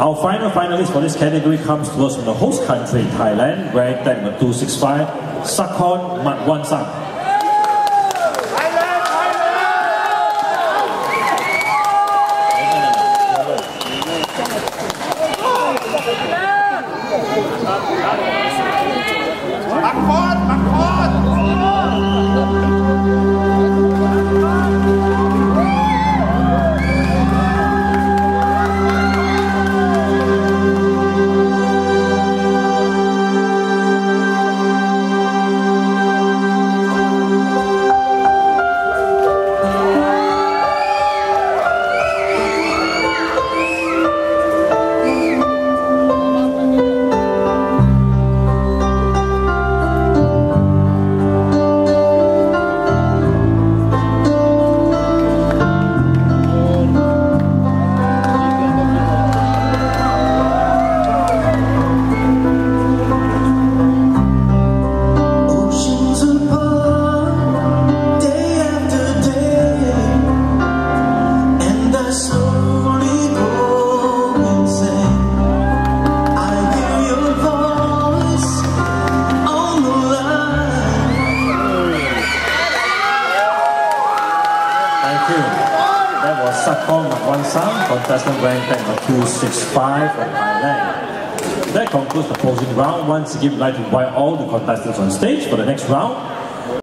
Our final finalist for this category comes to us from the host country, Thailand, ranked at number 265, Sakorn Mardwangseang. Oceans Thank you. That was Sakorn Mardwangseang, contestant ranked at number 265 from Thailand. That concludes the posing round. Once again, we'd like to invite all the contestants on stage for the next round.